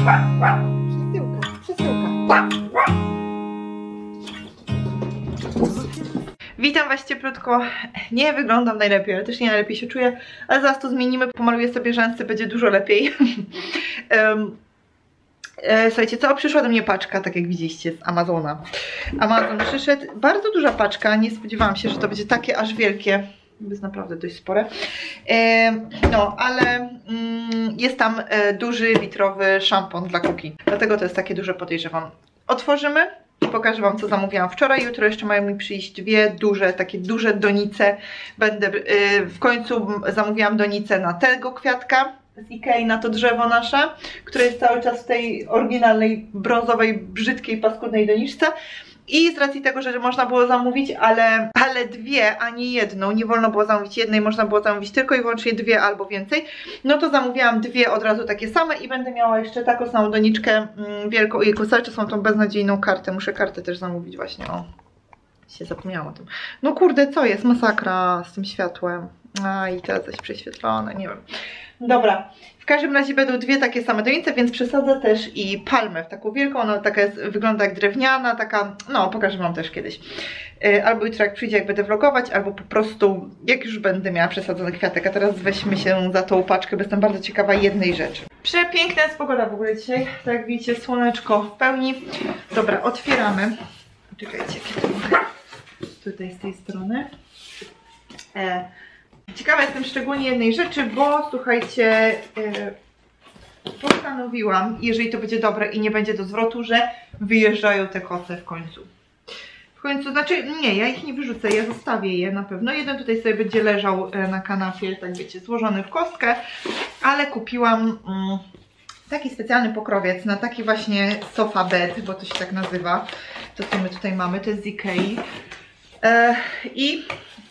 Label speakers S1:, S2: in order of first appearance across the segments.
S1: Przesyłka, przesyłka. Witam Was cieplutko. Nie wyglądam najlepiej, ale też nie najlepiej się czuję, ale zaraz to zmienimy, pomaluję sobie rzęsy, będzie dużo lepiej. um, e, słuchajcie, co? Przyszła do mnie paczka, tak jak widzieliście, z Amazona. Amazon przyszedł, bardzo duża paczka, nie spodziewałam się, że to będzie takie aż wielkie. Jest naprawdę dość spore. E, no, ale mm, jest tam e, duży litrowy szampon dla kuki. Dlatego to jest takie duże, podejrzewam. Otworzymy i pokażę Wam, co zamówiłam wczoraj. Jutro jeszcze mają mi przyjść dwie duże, takie duże donice. Będę, y, w końcu zamówiłam donicę na tego kwiatka z Ikei, na to drzewo nasze, które jest cały czas w tej oryginalnej, brązowej, brzydkiej, paskudnej doniczce. I z racji tego, że można było zamówić, ale, ale dwie, a nie jedną, nie wolno było zamówić jednej, można było zamówić tylko i wyłącznie dwie albo więcej, no to zamówiłam dwie od razu takie same i będę miała jeszcze taką samą doniczkę mm, wielką. i cały czas mam tą beznadziejną kartę, muszę kartę też zamówić właśnie, o. Się zapomniałam o tym. No kurde, co jest? Masakra z tym światłem. A i teraz coś prześwietlone, nie wiem. Dobra, w każdym razie będą dwie takie same donice, więc przesadzę też i palmę w taką wielką, ona taka jest, wygląda jak drewniana, taka, no pokażę Wam też kiedyś. Yy, albo jutro jak przyjdzie, jak będę vlogować, albo po prostu jak już będę miała przesadzony kwiatek, a teraz weźmy się za tą paczkę, bo jestem bardzo ciekawa jednej rzeczy. Przepiękna jest pogoda w ogóle dzisiaj, tak jak widzicie słoneczko w pełni. Dobra, otwieramy. Czekajcie, kiedy mogę tutaj z tej strony. E, Ciekawa jestem szczególnie jednej rzeczy, bo słuchajcie, yy, postanowiłam, jeżeli to będzie dobre i nie będzie do zwrotu, że wyjeżdżają te koce w końcu. W końcu, znaczy nie, ja ich nie wyrzucę, ja zostawię je na pewno. Jeden tutaj sobie będzie leżał e, na kanapie, tak wiecie, złożony w kostkę, ale kupiłam mm, taki specjalny pokrowiec na taki właśnie sofa bed, bo to się tak nazywa. To co my tutaj mamy, to jest z Ikei. E, I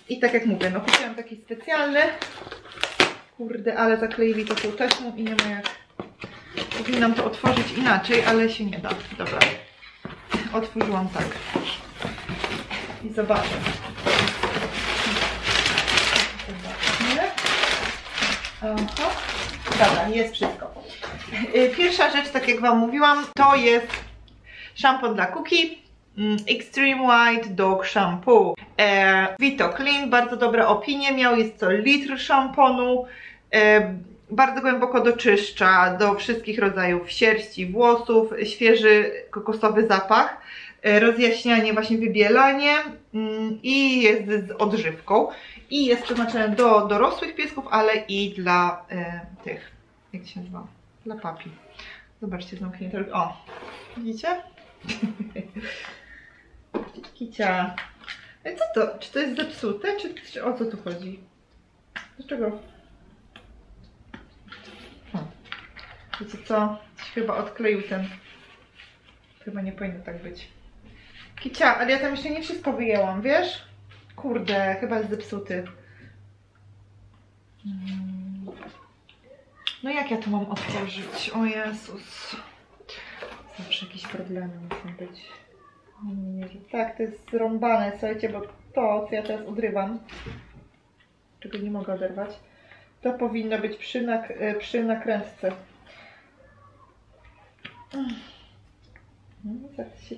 S1: i tak jak mówię, no kupiłam taki specjalny. Kurde, ale zakleili to tą i nie ma jak... Powinnam to otworzyć inaczej, ale się nie da. Dobra. Otworzyłam tak. I zobaczę. Aha. Dobra, jest wszystko. Y, pierwsza rzecz, tak jak Wam mówiłam, to jest szampon dla kuki Extreme White Dog Shampoo. E, Vito Clean, bardzo dobre opinie miał, jest co litr szamponu. E, bardzo głęboko doczyszcza do wszystkich rodzajów sierści, włosów, świeży kokosowy zapach, e, rozjaśnianie, właśnie wybielanie mm, i jest z odżywką. I jest przeznaczone do dorosłych piesków, ale i dla e, tych, jak się nazywa? Dla papi. Zobaczcie, zamknięte. O, widzicie? Kicia. Co to? Czy to jest zepsute? Czy, czy o co tu chodzi? Dlaczego? Hmm. Wiecie co? chyba odkleił ten. Chyba nie powinno tak być. Kicia, ale ja tam jeszcze nie wszystko wyjęłam, wiesz? Kurde, chyba jest zepsuty. Hmm. No jak ja to mam otworzyć? O Jezus. Zawsze jakieś problemy muszą być. Tak, to jest zrąbane, słuchajcie, bo to, co ja teraz odrywam, czego nie mogę oderwać, to powinno być przy, nak przy nakrętce. No, zaraz się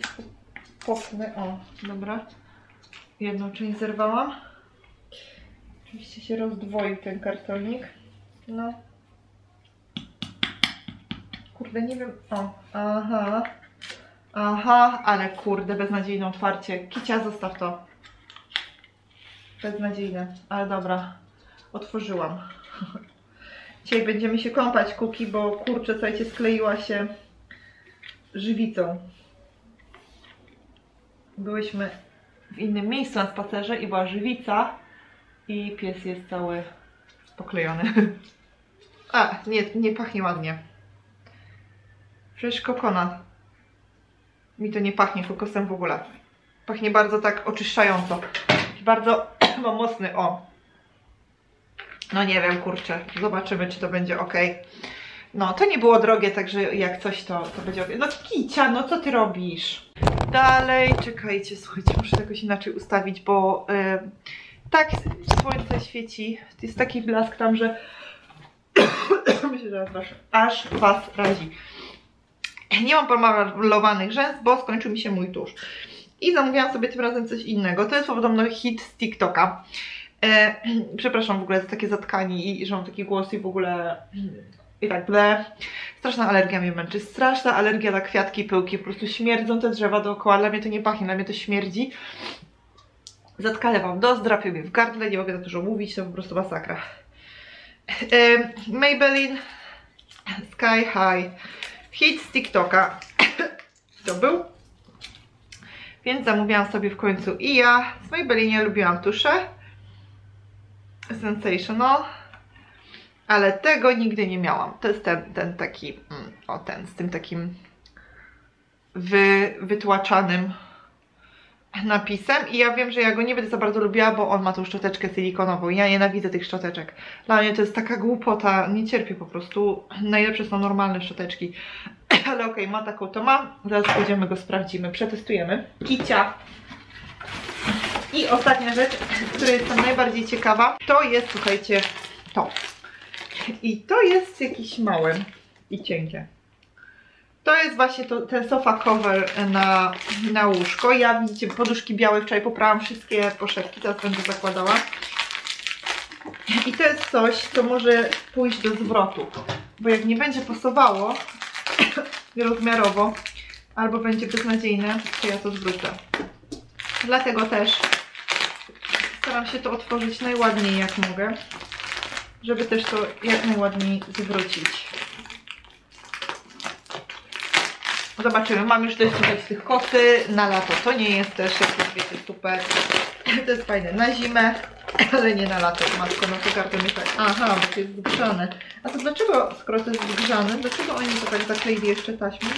S1: popnę. O, dobra. Jedną część zerwałam. Oczywiście się rozdwoił ten kartonik. No. Kurde, nie wiem. O, aha. Aha, ale kurde, beznadziejne otwarcie. Kicia, zostaw to. Beznadziejne, ale dobra. Otworzyłam. Dzisiaj będziemy się kąpać, Kuki, bo kurczę, słuchajcie, skleiła się żywicą. Byłyśmy w innym miejscu na spacerze i była żywica i pies jest cały poklejony. A, nie, nie pachnie ładnie. Przecież kokonat mi to nie pachnie kokosem w ogóle. Pachnie bardzo tak oczyszczająco. Bardzo ma mocny, o. No nie wiem, kurczę. Zobaczymy, czy to będzie ok. No, to nie było drogie, także jak coś, to, to będzie ok. No Kicia, no co ty robisz? Dalej, czekajcie, słuchajcie, muszę jakoś inaczej ustawić, bo yy, tak słońce świeci. Jest taki blask tam, że myślę, że aż was razi. Nie mam pomalowanych rzęs, bo skończył mi się mój tusz. I zamówiłam sobie tym razem coś innego. To jest podobno hit z TikToka. E, przepraszam w ogóle za takie zatkanie i, i że mam taki głos i w ogóle i tak ble. Straszna alergia mnie męczy. Straszna alergia na kwiatki, pyłki. Po prostu śmierdzą te drzewa dookoła. Dla mnie to nie pachnie, dla mnie to śmierdzi. Zatkale wam do, zdrapię mnie w gardle, nie mogę za dużo mówić, to po prostu masakra. E, Maybelline Sky High hit z TikToka. to był. Więc zamówiłam sobie w końcu i ja. Z Maybelline lubiłam tusze. Sensational. Ale tego nigdy nie miałam. To jest ten, ten taki, mm, o ten, z tym takim wy, wytłaczanym napisem i ja wiem, że ja go nie będę za bardzo lubiła, bo on ma tą szczoteczkę silikonową. Ja nienawidzę tych szczoteczek. Dla mnie to jest taka głupota, nie cierpię po prostu. Najlepsze są normalne szczoteczki. Ale okej, okay, ma taką to ma. Zaraz pójdziemy go sprawdzimy, przetestujemy. Kicia. I ostatnia rzecz, której jestem najbardziej ciekawa, to jest, słuchajcie, to. I to jest jakiś mały i cienkie. To jest właśnie to, ten sofa cover na, na łóżko. Ja widzicie, poduszki białe, wczoraj poprałam wszystkie poszewki, teraz będę zakładała. I to jest coś, co może pójść do zwrotu, bo jak nie będzie pasowało rozmiarowo, albo będzie beznadziejne, to ja to zwrócę. Dlatego też staram się to otworzyć najładniej jak mogę, żeby też to jak najładniej zwrócić. Zobaczymy, mam już dość tutaj z tych kosy, na lato to nie jest też jakieś wiecie super. To jest fajne na zimę, ale nie na lato. Matko, no to karton jest tak, aha, bo to jest zgrzane. A to dlaczego, skoro to jest zgrzane, dlaczego oni to tak zakleili jeszcze taśmą?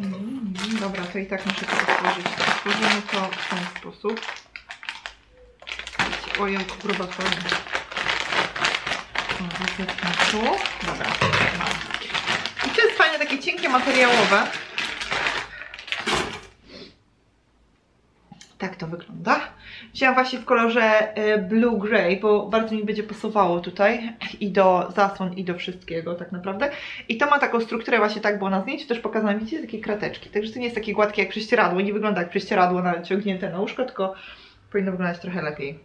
S1: Mm, dobra, to i tak muszę to otworzyć. Otworzymy to w ten sposób. Ojej, gruba forma. Tu. Dobra, materiałowe. Tak to wygląda. Wzięłam właśnie w kolorze y, Blue Grey, bo bardzo mi będzie pasowało tutaj i do zasłon i do wszystkiego tak naprawdę. I to ma taką strukturę właśnie tak było na zdjęciu, też pokazane, widzicie, takie krateczki. Także to nie jest takie gładkie jak prześcieradło, nie wygląda jak prześcieradło ciągnięte na łóżko, tylko powinno wyglądać trochę lepiej.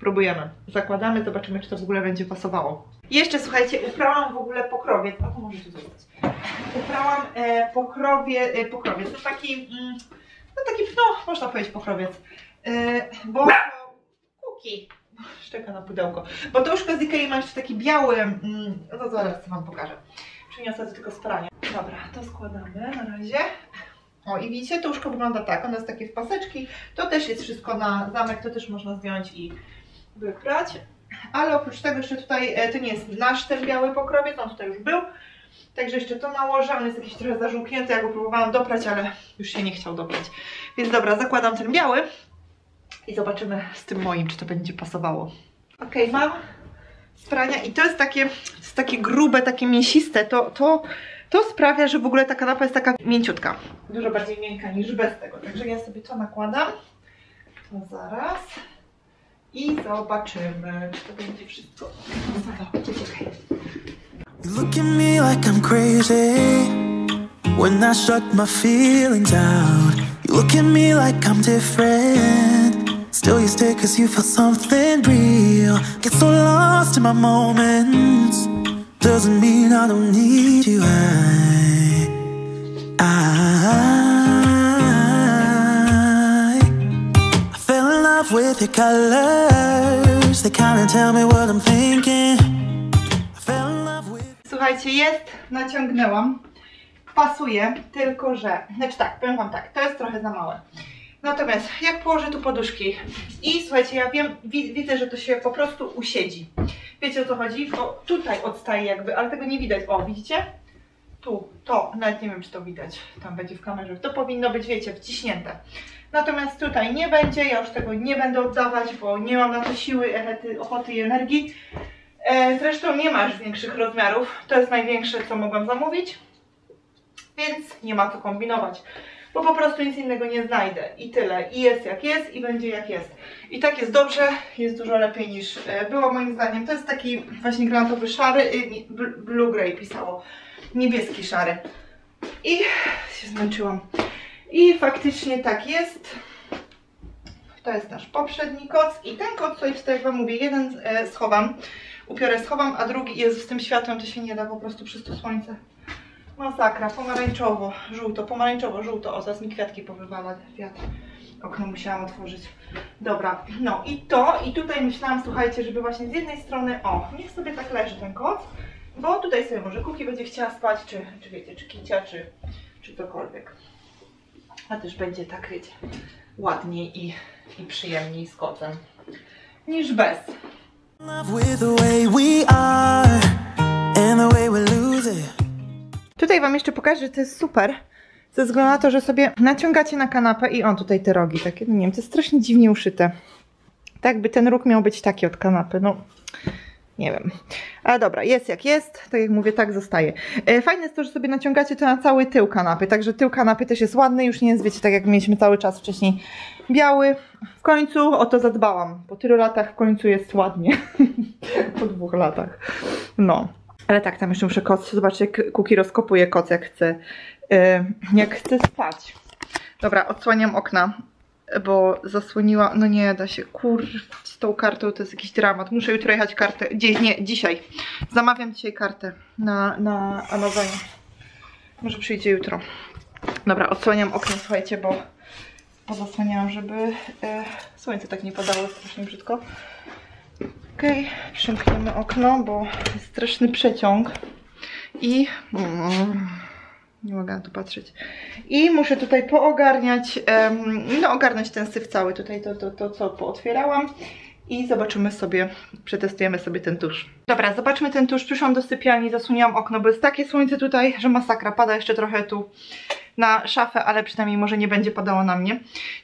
S1: Próbujemy. Zakładamy, zobaczymy, czy to w ogóle będzie pasowało. Jeszcze, słuchajcie, uprałam w ogóle pokrowiec. A to może tu zostać. Uprałam e, pokrowie, e, pokrowiec. To taki, mm, no taki, no, można powiedzieć pokrowiec. E, bo kuki. Szczeka na pudełko. Bo to już z Ikei ma jeszcze taki biały, mm, no zaraz wam pokażę. Przyniosę to tylko z prania. Dobra, to składamy na razie. O i widzicie, to łóżko wygląda tak, ono jest takie w paseczki. To też jest wszystko na zamek, to też można zdjąć i wyprać. Ale oprócz tego jeszcze tutaj, e, to nie jest nasz ten biały pokrowiec, on tutaj już był. Także jeszcze to nałożę, on jest jakiś trochę zażółknięty, ja go próbowałam doprać, ale już się nie chciał doprać. Więc dobra, zakładam ten biały i zobaczymy z tym moim, czy to będzie pasowało. Ok, mam sprania i to jest takie, jest takie grube, takie mięsiste, to, to, to sprawia, że w ogóle ta kanapa jest taka mięciutka. Dużo bardziej miękka niż bez tego, także ja sobie to nakładam. To zaraz i zobaczymy, czy to będzie wszystko. You look at me like I'm crazy. When I shut my feelings out You look at me like I'm different. Still you stay cause you feel something real. Get so lost in my moments. Doesn't mean I don't need you love with your colors They kinda tell me what I'm thinking Słuchajcie, jest, naciągnęłam Pasuje, tylko że Znaczy tak, powiem wam tak, to jest trochę za małe Natomiast jak położę tu poduszki i słuchajcie, ja wiem, widzę, że to się po prostu usiedzi. Wiecie o co chodzi? Bo tutaj odstaje jakby, ale tego nie widać. O, widzicie? Tu, to, nawet nie wiem czy to widać, tam będzie w kamerze. To powinno być, wiecie, wciśnięte. Natomiast tutaj nie będzie, ja już tego nie będę oddawać, bo nie mam na to siły, ochoty i energii. E, zresztą nie masz większych rozmiarów, to jest największe co mogłam zamówić, więc nie ma co kombinować. bo po prostu nic innego nie znajdę i tyle. I jest jak jest i będzie jak jest. I tak jest dobrze, jest dużo lepiej niż e, było moim zdaniem. To jest taki właśnie granatowy szary, y, blue grey pisało, niebieski szary. I się zmęczyłam. I faktycznie tak jest. To jest nasz poprzedni koc i ten koc, co jest, tak jak Wam mówię, jeden e, schowam, upiorę schowam, a drugi jest z tym światłem, to się nie da po prostu przez to słońce. Masakra, pomarańczowo, żółto, pomarańczowo, żółto, o zaraz mi kwiatki powywala wiatr. Okno musiałam otworzyć. Dobra, no i to, i tutaj myślałam, słuchajcie, żeby właśnie z jednej strony, o, niech sobie tak leży ten koc, bo tutaj sobie może Kuki będzie chciała spać, czy, czy wiecie, czy Kicia, czy, czy cokolwiek. A też będzie tak, wiecie, ładniej i, i przyjemniej z kocem niż bez. Tutaj Wam jeszcze pokażę, że to jest super. Ze względu na to, że sobie naciągacie na kanapę i on tutaj te rogi takie, no nie wiem, to jest strasznie dziwnie uszyte. Tak by ten róg miał być taki od kanapy, no nie wiem. Ale dobra, jest jak jest, tak jak mówię, tak zostaje. E, fajne jest to, że sobie naciągacie to na cały tył kanapy, także tył kanapy też jest ładny, już nie jest, wiecie, tak jak mieliśmy cały czas wcześniej biały. W końcu o to zadbałam. Po tylu latach w końcu jest ładnie. po dwóch latach. No. Ale tak, tam jeszcze muszę koc. Zobaczcie, Kuki rozkopuje koc, jak chce, yy, jak chce spać. Dobra, odsłaniam okna bo zasłoniła, no nie da się, kur, z tą kartą to jest jakiś dramat, muszę jutro jechać kartę, Dzie nie, dzisiaj, zamawiam dzisiaj kartę na, na Amazonie, może przyjdzie jutro. Dobra, odsłaniam okno, słuchajcie, bo, bo zasłaniałam, żeby e, słońce tak nie padało strasznie brzydko. Okej, okay, przymkniemy okno, bo jest straszny przeciąg i... Mm, nie mogę na to patrzeć. I muszę tutaj poogarniać, no ogarnąć ten syf cały tutaj, to, to, to co pootwierałam. I zobaczymy sobie, przetestujemy sobie ten tusz. Dobra, zobaczmy ten tusz. Przyszłam do sypialni, zasłoniłam okno, bo jest takie słońce tutaj, że masakra. Pada jeszcze trochę tu na szafę, ale przynajmniej może nie będzie padało na mnie.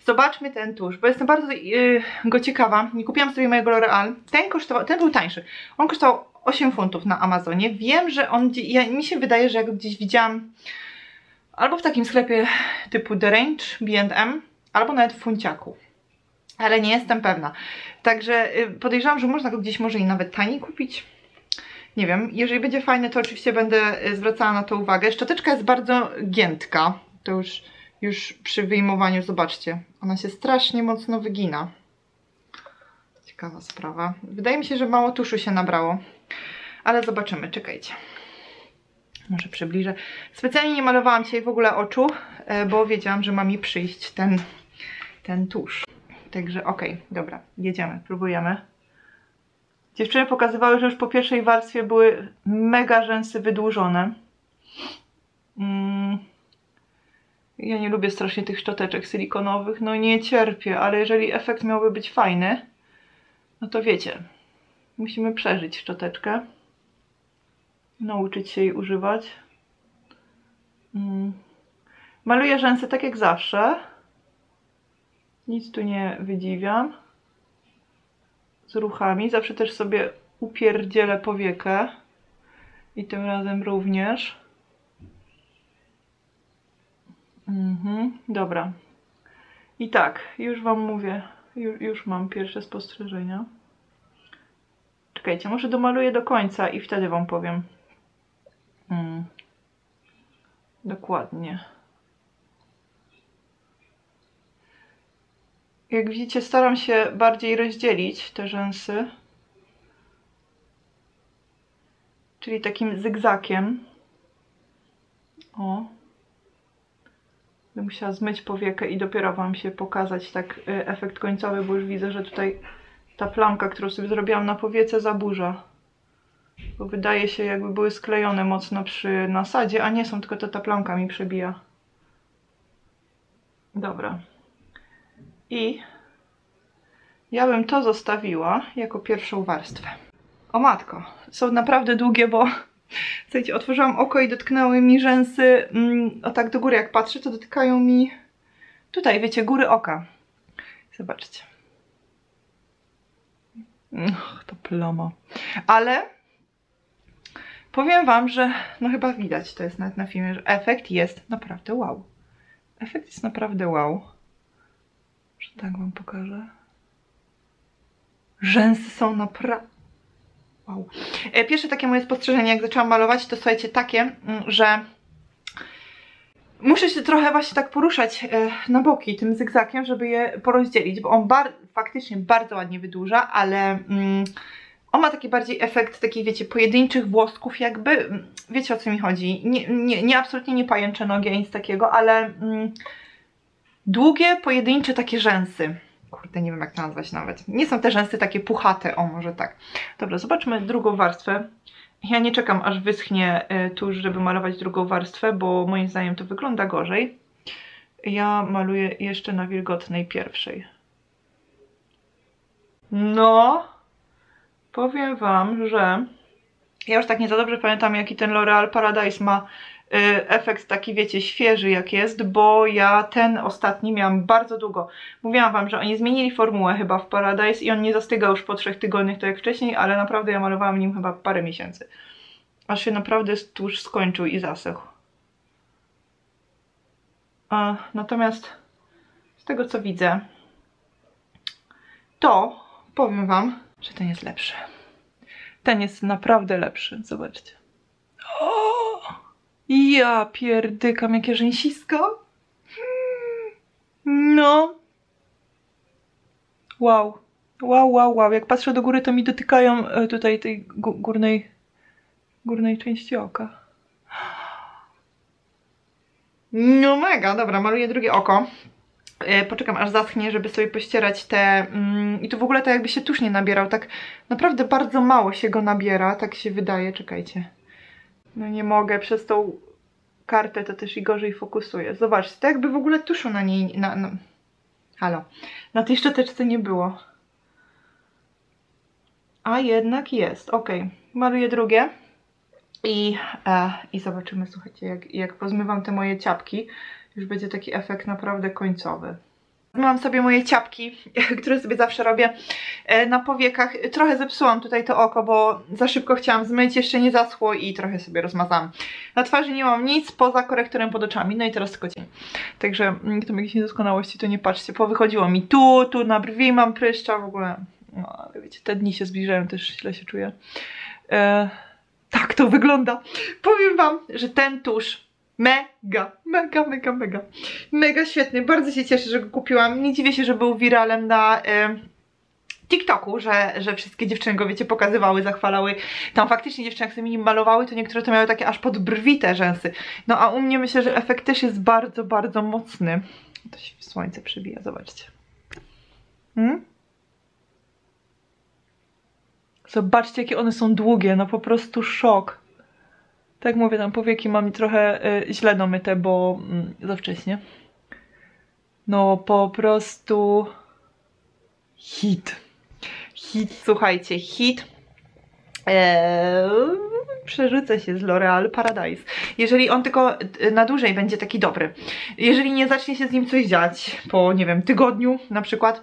S1: Zobaczmy ten tusz, bo jestem bardzo yy, go ciekawa. Nie kupiłam sobie mojego L'Oreal. Ten kosztował, ten był tańszy. On kosztował 8 funtów na Amazonie. Wiem, że on, ja, mi się wydaje, że jak gdzieś widziałam Albo w takim sklepie typu The Range, B&M, albo nawet w Funciaku. Ale nie jestem pewna. Także y, podejrzewam, że można go gdzieś może i nawet taniej kupić. Nie wiem, jeżeli będzie fajny, to oczywiście będę y, zwracała na to uwagę. Szczoteczka jest bardzo giętka. To już, już przy wyjmowaniu, zobaczcie. Ona się strasznie mocno wygina. Ciekawa sprawa. Wydaje mi się, że mało tuszu się nabrało. Ale zobaczymy, czekajcie. Może przybliżę. Specjalnie nie malowałam dzisiaj w ogóle oczu, e, bo wiedziałam, że ma mi przyjść ten, ten tusz. Także okej, okay, dobra, jedziemy, próbujemy. Dziewczyny pokazywały, że już po pierwszej warstwie były mega rzęsy wydłużone. Mm. Ja nie lubię strasznie tych szczoteczek silikonowych, no nie cierpię, ale jeżeli efekt miałby być fajny, no to wiecie, musimy przeżyć szczoteczkę nauczyć się jej używać. Mm. Maluję rzęsy tak jak zawsze. Nic tu nie wydziwiam. Z ruchami. Zawsze też sobie upierdzielę powiekę. I tym razem również. Mhm, dobra. I tak, już Wam mówię. Już, już mam pierwsze spostrzeżenia. Czekajcie, może domaluję do końca i wtedy Wam powiem. Hmm. Dokładnie. Jak widzicie, staram się bardziej rozdzielić te rzęsy. Czyli takim zygzakiem. O. Będę musiała zmyć powiekę i dopiero Wam się pokazać tak y, efekt końcowy, bo już widzę, że tutaj ta plamka, którą sobie zrobiłam na powiece zaburza bo wydaje się jakby były sklejone mocno przy nasadzie, a nie są, tylko to ta plamka mi przebija. Dobra. I ja bym to zostawiła jako pierwszą warstwę. O matko, są naprawdę długie, bo słuchajcie, otworzyłam oko i dotknęły mi rzęsy, mm, o tak do góry jak patrzę, to dotykają mi tutaj, wiecie, góry oka. Zobaczcie. Och, to plama. Ale Powiem Wam, że no chyba widać, to jest nawet na filmie, że efekt jest naprawdę wow. efekt jest naprawdę wow. Że tak wam pokażę. Rzęsy są naprawdę... Wow. E, pierwsze takie moje spostrzeżenie, jak zaczęłam malować, to słuchajcie, takie, mm, że muszę się trochę właśnie tak poruszać e, na boki tym zygzakiem, żeby je porozdzielić, bo on bar faktycznie bardzo ładnie wydłuża, ale mm, on ma taki bardziej efekt takich, wiecie, pojedynczych włosków jakby, wiecie o co mi chodzi, nie, nie, nie absolutnie nie pajęcze nogi, ani nic takiego, ale mm, długie, pojedyncze takie rzęsy. Kurde, nie wiem jak to nazwać nawet. Nie są te rzęsy takie puchate, o może tak. Dobra, zobaczmy drugą warstwę. Ja nie czekam aż wyschnie y, tuż, żeby malować drugą warstwę, bo moim zdaniem to wygląda gorzej. Ja maluję jeszcze na wilgotnej pierwszej. No, powiem Wam, że ja już tak nie za dobrze pamiętam, jaki ten L'Oreal Paradise ma y, efekt taki, wiecie, świeży jak jest, bo ja ten ostatni miałam bardzo długo. Mówiłam Wam, że oni zmienili formułę chyba w Paradise i on nie zastyga już po trzech tygodniach, tak jak wcześniej, ale naprawdę ja malowałam nim chyba parę miesięcy. Aż się naprawdę tuż skończył i zasechł. Natomiast z tego co widzę, to powiem Wam, że ten jest lepszy. Ten jest naprawdę lepszy. Zobaczcie. O! Ja pierdykam, jakie rzęsisko. No. Wow. Wow, wow, wow. Jak patrzę do góry, to mi dotykają e, tutaj tej górnej, górnej części oka. No mega, dobra, maluję drugie oko. E, poczekam aż zaschnie, żeby sobie pościerać te... Mm, I tu w ogóle to jakby się tuż nie nabierał, tak naprawdę bardzo mało się go nabiera, tak się wydaje, czekajcie. No nie mogę, przez tą kartę to też i gorzej fokusuje. Zobaczcie, to jakby w ogóle tuszu na niej... Na, na... Halo. Na tej szczoteczce nie było. A jednak jest, ok. Maluję drugie. I, e, I zobaczymy, słuchajcie, jak, jak pozmywam te moje ciapki, już będzie taki efekt naprawdę końcowy. Mam sobie moje ciapki, które sobie zawsze robię e, na powiekach. Trochę zepsułam tutaj to oko, bo za szybko chciałam zmyć, jeszcze nie zaschło i trochę sobie rozmazałam. Na twarzy nie mam nic poza korektorem pod oczami, no i teraz tylko cień. Także jak to jakieś niedoskonałości, to nie patrzcie, powychodziło mi tu, tu na brwi mam pryszcza, w ogóle, no ale wiecie, te dni się zbliżają, też źle się czuję. E, tak to wygląda. Powiem Wam, że ten tusz Mega, mega, mega, mega. Mega świetny. Bardzo się cieszę, że go kupiłam. Nie dziwię się, że był wiralem na... TikToku, że, że wszystkie dziewczyny go, wiecie, pokazywały, zachwalały. Tam faktycznie dziewczyny, jak sobie nim malowały, to niektóre to miały takie aż pod brwi te rzęsy. No a u mnie myślę, że efekt też jest bardzo, bardzo mocny. To się słońce przybija, zobaczcie. Hmm? Zobaczcie, jakie one są długie, no po prostu szok. Tak mówię, tam powieki mam trochę y, źle domyte, bo y, za wcześnie. No po prostu hit. Hit, słuchajcie, hit. Eee, przerzucę się z L'Oreal Paradise. Jeżeli on tylko na dłużej będzie taki dobry, jeżeli nie zacznie się z nim coś dziać po, nie wiem, tygodniu na przykład,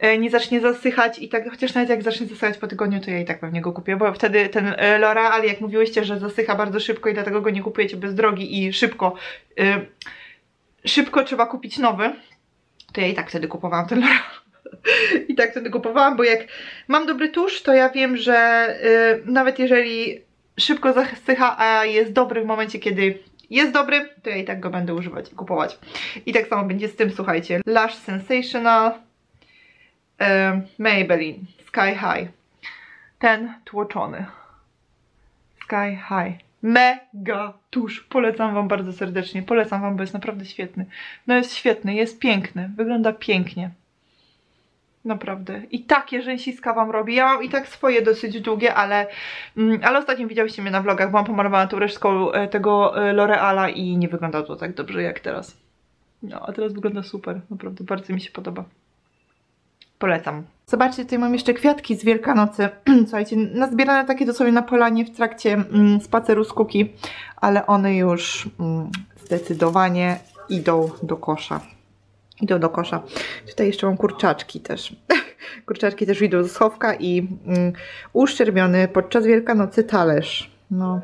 S1: E, nie zacznie zasychać i tak, chociaż nawet jak zacznie zasychać po tygodniu, to ja i tak pewnie go kupię, bo wtedy ten e, L'Oreal, jak mówiłyście, że zasycha bardzo szybko i dlatego go nie kupujecie bez drogi i szybko, szybko trzeba kupić nowy, to ja i tak wtedy kupowałam ten L'Oreal. I tak wtedy kupowałam, bo jak mam dobry tusz, to ja wiem, że yy, nawet jeżeli szybko zasycha, a jest dobry w momencie, kiedy jest dobry, to ja i tak go będę używać i kupować. I tak samo będzie z tym, słuchajcie, Lash Sensational Maybelline Sky High. Ten tłoczony. Sky High. Mega tusz. Polecam Wam bardzo serdecznie. Polecam Wam, bo jest naprawdę świetny. No jest świetny, jest piękny. Wygląda pięknie. Naprawdę. I takie rzęsiska Wam robię. Ja mam i tak swoje dosyć długie, ale, mm, ale ostatnio widziałyście mnie na vlogach. Byłam pomalowana tą resztką e, tego e, L'Oreala i nie wygląda to tak dobrze jak teraz. No, a teraz wygląda super. Naprawdę bardzo mi się podoba. Polecam. Zobaczcie, tutaj mam jeszcze kwiatki z Wielkanocy. Słuchajcie, nazbierane takie dosłownie na polanie w trakcie mm, spaceru z kuki, ale one już mm, zdecydowanie idą do kosza. Idą do kosza. Tutaj jeszcze mam kurczaczki też. kurczaczki też idą do schowka i mm, uszczerbiony podczas Wielkanocy talerz. No,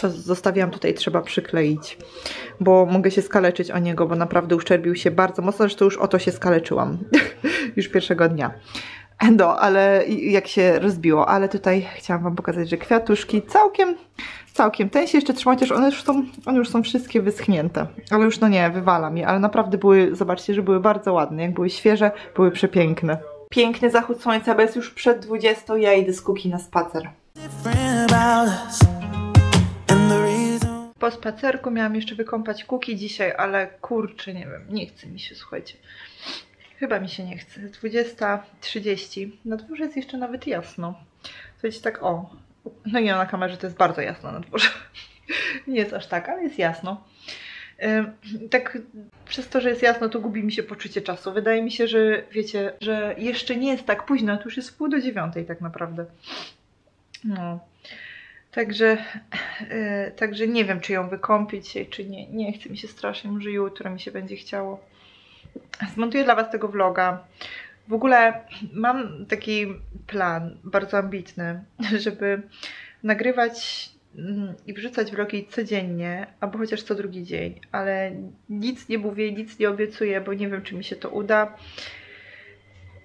S1: To zostawiłam tutaj, trzeba przykleić, bo mogę się skaleczyć o niego, bo naprawdę uszczerbił się bardzo mocno, zresztą już o to się skaleczyłam, już pierwszego dnia. No, ale jak się rozbiło, ale tutaj chciałam Wam pokazać, że kwiatuszki całkiem, całkiem, ten się jeszcze trzyma, chociaż one już są, one już są wszystkie wyschnięte, ale już no nie, wywalam je, ale naprawdę były, zobaczcie, że były bardzo ładne, jak były świeże, były przepiękne. Piękny zachód słońca, bo jest już przed 20, ja idę z Kuki na spacer. Po spacerku miałam jeszcze wykąpać Kuki dzisiaj, ale kurczę, nie wiem, nie chce mi się, słuchajcie. Chyba mi się nie chce. 20.30. Na dworze jest jeszcze nawet jasno. Słuchajcie, tak o. No i na kamerze to jest bardzo jasno na dworze. nie jest aż tak, ale jest jasno. Tak przez to, że jest jasno, to gubi mi się poczucie czasu. Wydaje mi się, że wiecie, że jeszcze nie jest tak późno, to już jest pół do dziewiątej tak naprawdę. No. Także, yy, także nie wiem, czy ją wykąpić czy nie. Nie chce mi się strasznie, może jutro mi się będzie chciało. Zmontuję dla Was tego vloga. W ogóle mam taki plan bardzo ambitny, żeby nagrywać mm, i wrzucać vlogi codziennie, albo chociaż co drugi dzień, ale nic nie mówię, nic nie obiecuję, bo nie wiem, czy mi się to uda.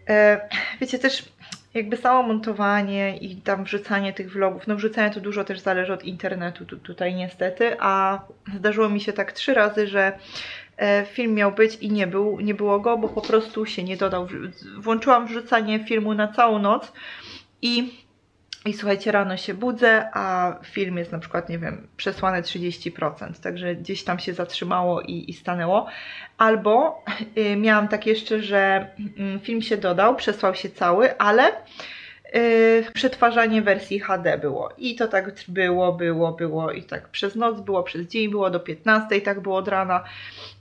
S1: E, wiecie, też jakby samo montowanie i tam wrzucanie tych vlogów, no wrzucanie to dużo też zależy od internetu tu, tutaj niestety, a zdarzyło mi się tak trzy razy, że film miał być i nie był, nie było go, bo po prostu się nie dodał. Włączyłam wrzucanie filmu na całą noc i i słuchajcie, rano się budzę, a film jest na przykład, nie wiem, przesłane 30%, także gdzieś tam się zatrzymało i, i stanęło. Albo y, miałam tak jeszcze, że y, film się dodał, przesłał się cały, ale przetwarzanie wersji HD było. I to tak było, było, było i tak przez noc było, przez dzień było, do 15 tak było od rana.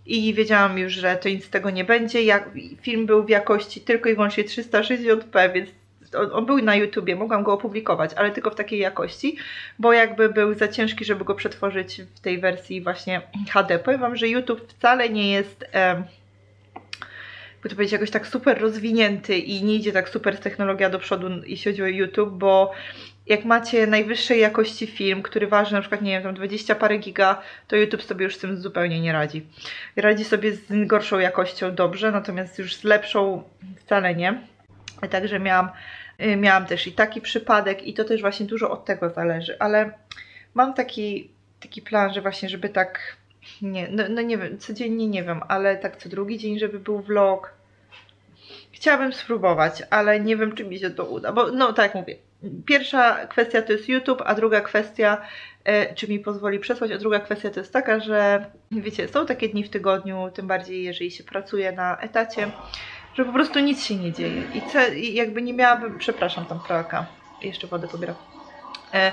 S1: I wiedziałam już, że to nic z tego nie będzie. Jak, film był w jakości tylko i wyłącznie 360p, więc on, on, był na YouTubie, mogłam go opublikować, ale tylko w takiej jakości, bo jakby był za ciężki, żeby go przetworzyć w tej wersji właśnie HD. Powiem Wam, że YouTube wcale nie jest by to powiedzieć, jakoś tak super rozwinięty i nie idzie tak super technologia do przodu, jeśli chodzi o YouTube, bo jak macie najwyższej jakości film, który waży na przykład, nie wiem, tam 20 parę giga, to YouTube sobie już z tym zupełnie nie radzi. Radzi sobie z gorszą jakością dobrze, natomiast już z lepszą wcale nie. Także miałam, y, miałam też i taki przypadek i to też właśnie dużo od tego zależy, ale mam taki, taki plan, że właśnie, żeby tak nie, no, no nie wiem, codziennie nie wiem, ale tak co drugi dzień, żeby był vlog. Chciałabym spróbować, ale nie wiem, czy mi się to uda, bo no tak mówię, pierwsza kwestia to jest YouTube, a druga kwestia, e, czy mi pozwoli przesłać, a druga kwestia to jest taka, że wiecie, są takie dni w tygodniu, tym bardziej jeżeli się pracuje na etacie, że po prostu nic się nie dzieje i, ce, i jakby nie miałabym, przepraszam, tam pralka, jeszcze wodę pobieram. E,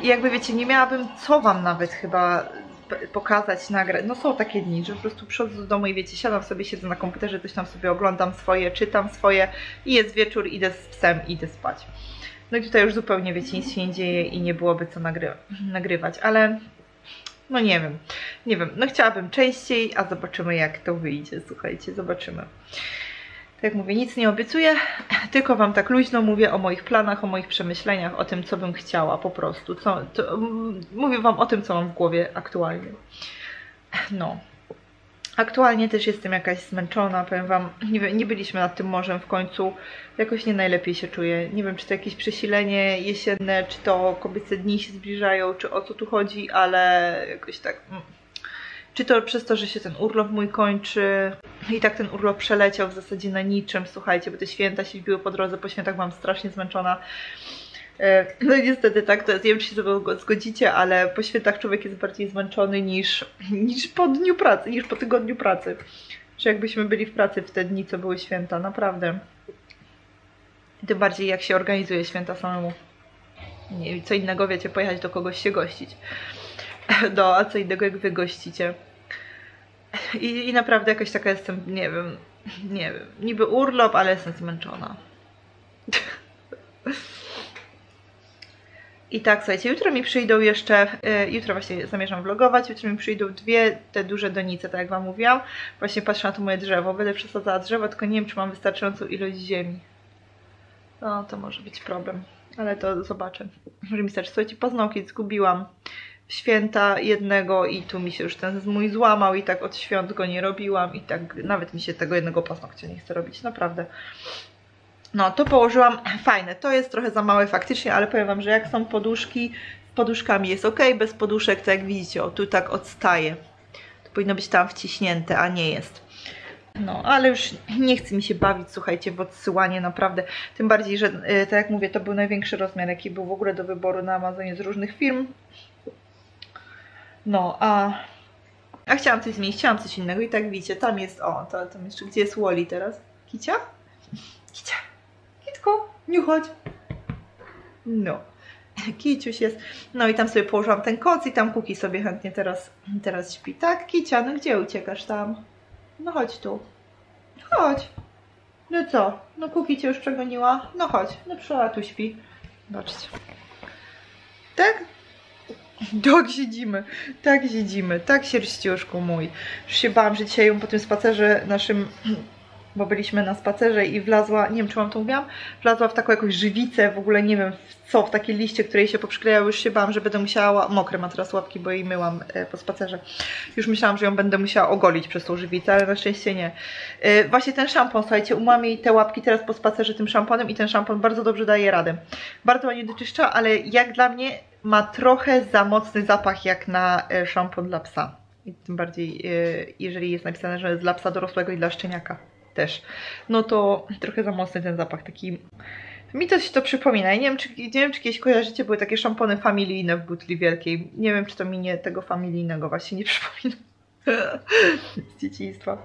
S1: jakby wiecie, nie miałabym co wam nawet chyba pokazać, nagrać. No są takie dni, że po prostu przychodzę do domu i wiecie, siadam sobie, siedzę na komputerze, coś tam sobie oglądam swoje, czytam swoje i jest wieczór, idę z psem, idę spać. No i tutaj już zupełnie, wiecie, nic się nie dzieje i nie byłoby co nagry nagrywać, ale no nie wiem, nie wiem, no chciałabym częściej, a zobaczymy jak to wyjdzie, słuchajcie, zobaczymy. Tak jak mówię, nic nie obiecuję, tylko Wam tak luźno mówię o moich planach, o moich przemyśleniach, o tym, co bym chciała po prostu. Co, to, mówię Wam o tym, co mam w głowie aktualnie. No. Aktualnie też jestem jakaś zmęczona, powiem Wam, nie, nie byliśmy nad tym morzem w końcu, jakoś nie najlepiej się czuję. Nie wiem, czy to jakieś przesilenie jesienne, czy to kobiece dni się zbliżają, czy o co tu chodzi, ale jakoś tak... Mm czy to przez to, że się ten urlop mój kończy i tak ten urlop przeleciał w zasadzie na niczym, słuchajcie, bo te święta się wbiły po drodze, po świętach byłam strasznie zmęczona. E, no i niestety tak to jest, nie wiem czy się to zgodzicie, ale po świętach człowiek jest bardziej zmęczony niż, niż po dniu pracy, niż po tygodniu pracy. Że jakbyśmy byli w pracy w te dni, co były święta, naprawdę. Tym bardziej jak się organizuje święta samemu. Nie, co innego wiecie, pojechać do kogoś się gościć. No, a co innego jak wy gościcie. I, I naprawdę jakaś taka jestem, nie wiem, nie wiem, niby urlop, ale jestem zmęczona. I tak, słuchajcie, jutro mi przyjdą jeszcze, y, jutro właśnie zamierzam vlogować, jutro mi przyjdą dwie te duże donice, tak jak Wam mówiłam. Właśnie patrzę na to moje drzewo, będę przesadzała drzewo, tylko nie wiem, czy mam wystarczającą ilość ziemi. No, to może być problem, ale to zobaczę. Może mi starczy. Słuchajcie, paznokcie zgubiłam święta jednego i tu mi się już ten mój złamał i tak od świąt go nie robiłam i tak nawet mi się tego jednego paznokcia nie chce robić, naprawdę. No, to położyłam, fajne, to jest trochę za małe faktycznie, ale powiem Wam, że jak są poduszki, z poduszkami jest ok, bez poduszek to jak widzicie, o tu tak odstaje. To powinno być tam wciśnięte, a nie jest. No, ale już nie chce mi się bawić, słuchajcie, w odsyłanie naprawdę. Tym bardziej, że y, tak jak mówię, to był największy rozmiar, jaki był w ogóle do wyboru na Amazonie z różnych firm. No, a, a chciałam coś zmienić, chciałam coś innego i tak widzicie, tam jest, o, to, tam jeszcze, gdzie jest Wally teraz? Kicia? Kicia, Kitku, nie chodź. No, Kiciuś jest. No i tam sobie położyłam ten koc i tam Kuki sobie chętnie teraz, teraz śpi. Tak, Kicia, no gdzie uciekasz tam? No chodź tu. Chodź. No co? No Kuki cię już przegoniła? No chodź. No trzeba tu śpi. Zobaczcie. Tak? Tak siedzimy, tak siedzimy, tak sierściuszku mój. Już się bałam, że dzisiaj ją po tym spacerze naszym, bo byliśmy na spacerze i wlazła, nie wiem czy wam to mówiłam, wlazła w taką jakąś żywicę, w ogóle nie wiem w co, w takie liście, które jej się poprzyklejały, już się bałam, że będę musiała, mokre ma teraz łapki, bo jej myłam e, po spacerze. Już myślałam, że ją będę musiała ogolić przez tą żywicę, ale na szczęście nie. E, właśnie ten szampon, słuchajcie, umam jej te łapki teraz po spacerze tym szamponem i ten szampon bardzo dobrze daje radę. Bardzo ładnie doczyszcza, ale jak dla mnie ma trochę za mocny zapach jak na e, szampon dla psa. I tym bardziej, jeżeli jest napisane, że jest dla psa dorosłego i dla szczeniaka też. No to trochę za mocny ten zapach, taki mi to się to przypomina. Ja nie wiem, czy, nie wiem, czy kiedyś kojarzycie, były takie szampony familijne w butli wielkiej. Nie wiem, czy to mi nie tego familijnego właśnie nie przypomina. Z dzieciństwa.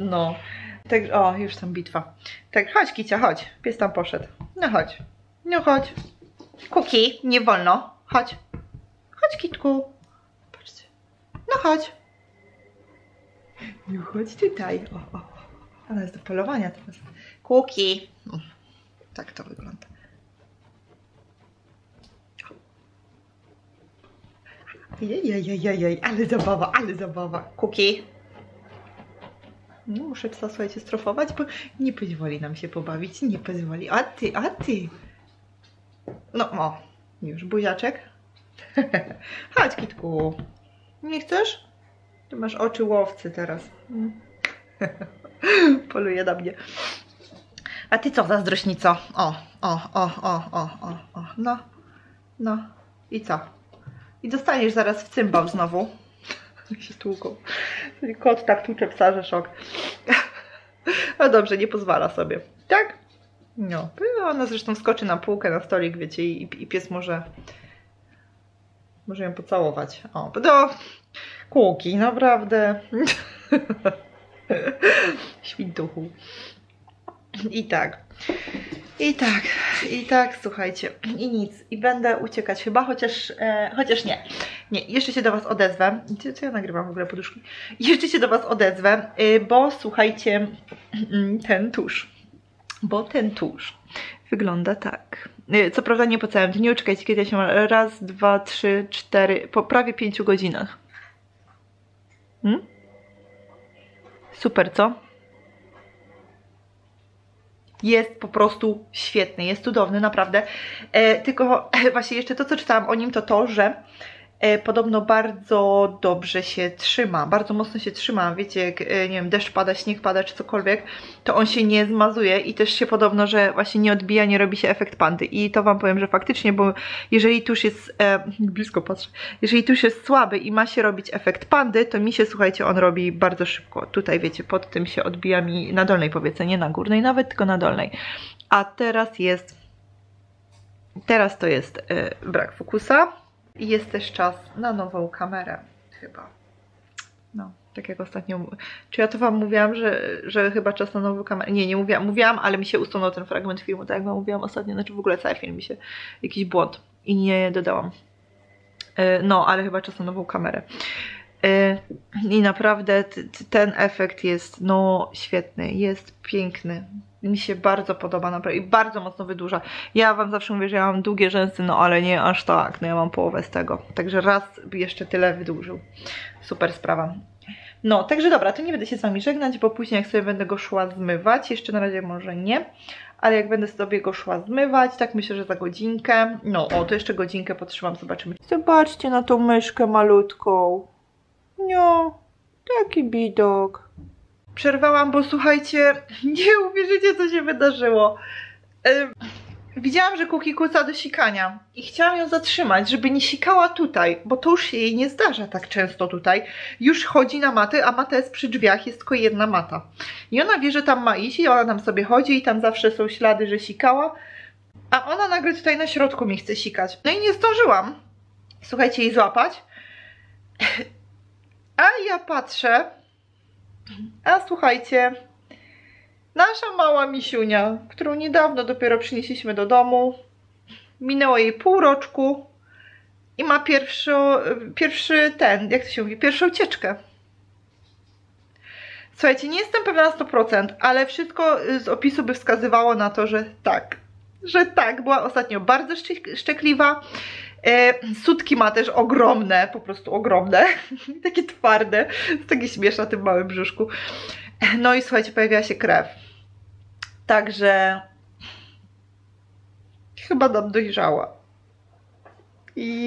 S1: No. Tak, o, już tam bitwa. Tak, chodź Kicia, chodź. Pies tam poszedł. No chodź. No chodź. Kuki, nie wolno. Chodź. Chodź Kitku. Patrzcie. No chodź. No chodź tutaj. O, o. Ona jest do polowania teraz. Kuki. Tak to wygląda. Jejejejejej, ale zabawa, ale zabawa. Kuki. No, muszę psa, słuchajcie, strofować, bo nie pozwoli nam się pobawić, nie pozwoli. A ty, a ty. No, o, już buziaczek. Chodź, kitku. Nie chcesz? Ty masz oczy łowcy teraz. Poluje na mnie. A ty co, zazdrośnico? O, o, o, o, o, o, o, no, no. I co? I dostaniesz zaraz w cymbał znowu. się tłuką. Kot tak tłucze psa, że szok. No dobrze, nie pozwala sobie. Tak? No. Ona zresztą skoczy na półkę, na stolik, wiecie, i, i pies może może ją pocałować. O, do kółki, naprawdę. Świntuchu. I tak. I tak, i tak, słuchajcie, i nic, i będę uciekać chyba, chociaż, e, chociaż nie, nie, jeszcze się do Was odezwę, co, co ja nagrywam w ogóle poduszki, jeszcze się do Was odezwę, e, bo słuchajcie, ten tusz, bo ten tusz wygląda tak, e, co prawda nie po całym dniu, czekajcie, kiedy ja się mam, raz, dwa, trzy, cztery, po prawie pięciu godzinach, hmm? super, co? jest po prostu świetny, jest cudowny, naprawdę. E, tylko właśnie jeszcze to, co czytałam o nim, to to, że e, podobno bardzo dobrze się trzyma, bardzo mocno się trzyma, wiecie, jak, e, nie wiem, deszcz pada, śnieg pada, czy cokolwiek, to on się nie zmazuje i też się podobno, że właśnie nie odbija, nie robi się efekt pandy. I to Wam powiem, że faktycznie, bo jeżeli tuż jest, e, blisko patrzę, jeżeli tuż jest słaby i ma się robić efekt pandy, to mi się, słuchajcie, on robi bardzo szybko, tutaj wiecie, pod tym się odbija mi na dolnej powiece, nie na górnej nawet, tylko na dolnej, a teraz jest, teraz to jest e, brak fokusa, i jest też czas na nową kamerę, chyba. No, tak jak ostatnio. Czy ja to Wam mówiłam, że, że chyba czas na nową kamerę? Nie, nie mówiłam. Mówiłam, ale mi się usunął ten fragment filmu, tak jak Wam mówiłam ostatnio. Znaczy w ogóle cały film mi się. Jakiś błąd. I nie dodałam. E, no, ale chyba czas na nową kamerę. E, I naprawdę ten efekt jest no świetny, jest piękny mi się bardzo podoba naprawdę i bardzo mocno wydłuża. Ja Wam zawsze mówię, że ja mam długie rzęsy, no ale nie aż tak, no ja mam połowę z tego. Także raz jeszcze tyle wydłużył. Super sprawa. No, także dobra, to nie będę się z Wami żegnać, bo później jak sobie będę go szła zmywać, jeszcze na razie może nie, ale jak będę sobie go szła zmywać, tak myślę, że za godzinkę, no o, to jeszcze godzinkę potrzymam, zobaczymy. Zobaczcie na tą myszkę malutką. No, taki bidok. Przerwałam, bo słuchajcie, nie uwierzycie co się wydarzyło. Widziałam, że Kuki kuca do sikania i chciałam ją zatrzymać, żeby nie sikała tutaj, bo to już się jej nie zdarza tak często tutaj. Już chodzi na matę, a mata jest przy drzwiach, jest tylko jedna mata. I ona wie, że tam ma iść i ona tam sobie chodzi i tam zawsze są ślady, że sikała, a ona nagle tutaj na środku mi chce sikać. No i nie zdążyłam, słuchajcie, jej złapać. A ja patrzę, a słuchajcie, nasza mała misiunia, którą niedawno dopiero przynieśliśmy do domu, minęło jej pół roczku i ma pierwszy, pierwszy ten, jak to się mówi, pierwszą ucieczkę. Słuchajcie, nie jestem pewna na 100%, ale wszystko z opisu by wskazywało na to, że tak. Że tak, była ostatnio bardzo szczekliwa. E, sutki ma też ogromne, po prostu ogromne, takie twarde, takie śmieszne na tym małym brzuszku. No i słuchajcie, pojawiła się krew. Także chyba nam dojrzała.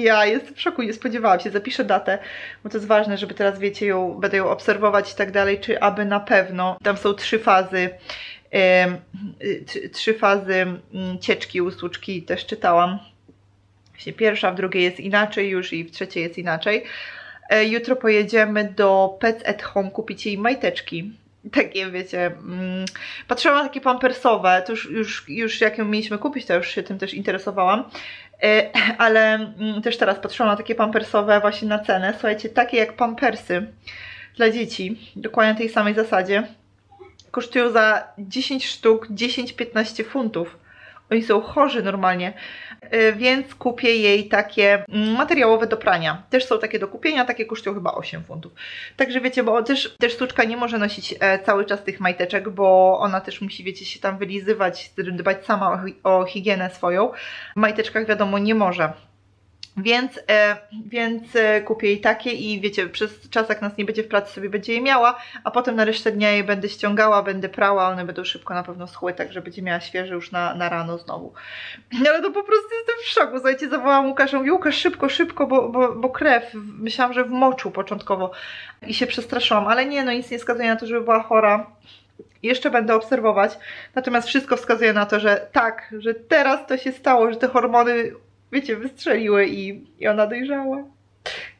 S1: Ja jestem w szoku, nie spodziewałam się. Zapiszę datę, bo to jest ważne, żeby teraz, wiecie, ją, będę ją obserwować i tak dalej, czy aby na pewno. Tam są trzy fazy, yy, trzy fazy mm, cieczki u suczki, też czytałam. Właśnie pierwsza, w drugiej jest inaczej już i w trzeciej jest inaczej. E, jutro pojedziemy do Pets at Home kupić jej majteczki takie wiecie, mm, patrzyłam na takie pampersowe, to już, już, już jak ją mieliśmy kupić, to już się tym też interesowałam, e, ale mm, też teraz patrzyłam na takie pampersowe właśnie na cenę, słuchajcie, takie jak pampersy dla dzieci, dokładnie tej samej zasadzie, kosztują za 10 sztuk 10-15 funtów. Oni są chorzy normalnie. Y, więc kupię jej takie materiałowe do prania. Też są takie do kupienia, takie kosztują chyba 8 funtów. Także wiecie, bo też, też sztuczka nie może nosić e, cały czas tych majteczek, bo ona też musi, wiecie, się tam wylizywać, dbać sama o, o higienę swoją. W majteczkach wiadomo nie może. Więc, e, więc e, kupię jej takie i wiecie, przez czas jak nas nie będzie w pracy sobie będzie je miała, a potem na resztę dnia je będę ściągała, będę prała, one będą szybko na pewno schły, tak że będzie miała świeże już na, na rano znowu. Ale to po prostu jestem w szoku, słuchajcie, zawołałam Łukasza, mówię Łukasz szybko, szybko, bo, bo, bo krew, myślałam, że w moczu początkowo i się przestraszyłam, ale nie, no nic nie wskazuje na to, żeby była chora. Jeszcze będę obserwować, natomiast wszystko wskazuje na to, że tak, że teraz to się stało, że te hormony wiecie, wystrzeliły i, i ona dojrzała.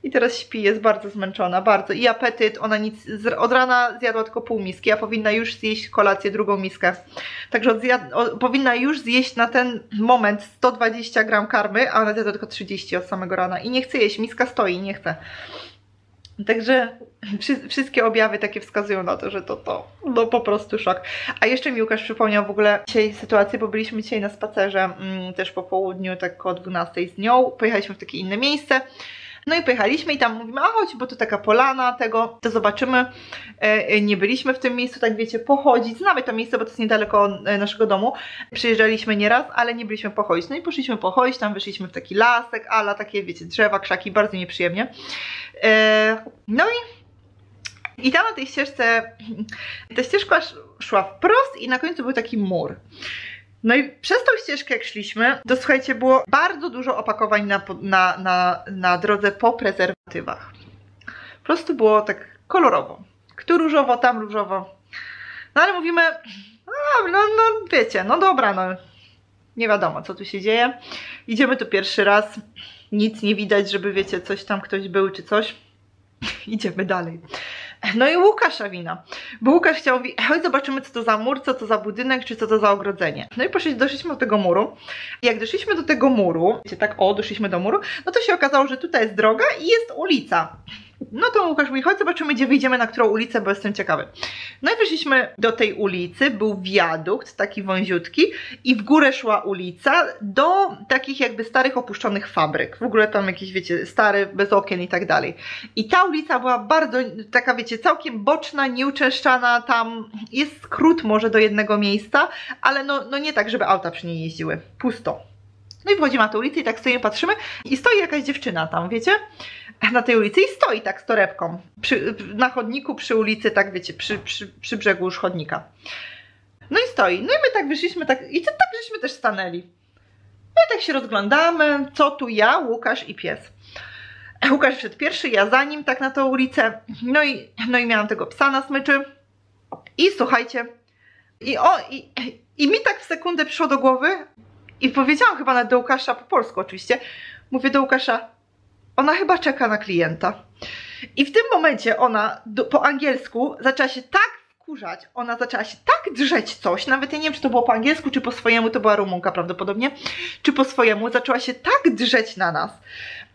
S1: I teraz śpi, jest bardzo zmęczona, bardzo. I apetyt, ona nic, od rana zjadła tylko pół miski, a powinna już zjeść kolację, drugą miskę. Także od od, powinna już zjeść na ten moment 120 gram karmy, a ona zjadła tylko 30 od samego rana. I nie chce jeść, miska stoi, nie chce. Także wszystkie objawy takie wskazują na to, że to to, no po prostu szok. A jeszcze mi Łukasz przypomniał w ogóle dzisiaj sytuację, bo byliśmy dzisiaj na spacerze mm, też po południu, tak o 12 z nią, pojechaliśmy w takie inne miejsce no i pojechaliśmy i tam mówimy, a chodź, bo to taka polana tego, to zobaczymy. E, e, nie byliśmy w tym miejscu, tak wiecie, pochodzić. Znamy to miejsce, bo to jest niedaleko e, naszego domu. Przyjeżdżaliśmy nieraz, ale nie byliśmy pochodzić. No i poszliśmy pochodzić, tam wyszliśmy w taki lasek, ala takie, wiecie, drzewa, krzaki, bardzo nieprzyjemnie. No i i tam na tej ścieżce, ta ścieżka szła wprost i na końcu był taki mur. No i przez tą ścieżkę jak szliśmy, to słuchajcie, było bardzo dużo opakowań na, na, na, na drodze po prezerwatywach. Po prostu było tak kolorowo. Tu różowo, tam różowo. No ale mówimy, no, no, no wiecie, no dobra, no nie wiadomo co tu się dzieje. Idziemy tu pierwszy raz, nic nie widać, żeby wiecie, coś tam ktoś był czy coś. Idziemy dalej. No i Łukasza wina, bo Łukasz chciał chodź zobaczymy co to za mur, co to za budynek, czy co to za ogrodzenie. No i poszliśmy, doszliśmy do tego muru. I jak doszliśmy do tego muru, wiecie, tak o, doszliśmy do muru, no to się okazało, że tutaj jest droga i jest ulica. No to Łukasz mówi, chodź zobaczymy, gdzie wyjdziemy, na którą ulicę, bo jestem ciekawy. No i wyszliśmy do tej ulicy, był wiadukt, taki wąziutki i w górę szła ulica do takich jakby starych opuszczonych fabryk. W ogóle tam jakieś, wiecie, stary, bez okien i tak dalej. I ta ulica była bardzo taka, wiecie, całkiem boczna, nieuczęszczana, tam jest skrót może do jednego miejsca, ale no, no nie tak, żeby auta przy niej jeździły. Pusto No i wchodzimy na tę ulicę i tak stoimy, patrzymy i stoi jakaś dziewczyna tam, wiecie? Na tej ulicy i stoi tak z torebką przy, na chodniku przy ulicy, tak wiecie, przy, przy, przy brzegu już chodnika. No i stoi. No i my tak wyszliśmy, tak, i tak żeśmy też stanęli. No i tak się rozglądamy, co tu ja, Łukasz i pies. Łukasz wszedł pierwszy, ja za nim tak na tą ulicę. No i, no i miałam tego psa na smyczy. I słuchajcie, i, o, i, i mi tak w sekundę przyszło do głowy i powiedziałam chyba na do Łukasza po polsku oczywiście. Mówię do Łukasza, ona chyba czeka na klienta. I w tym momencie ona do, po angielsku zaczęła się tak wkurzać. Ona zaczęła się tak drzeć coś, nawet ja nie wiem, czy to było po angielsku, czy po swojemu, to była Rumunka prawdopodobnie, czy po swojemu, zaczęła się tak drzeć na nas.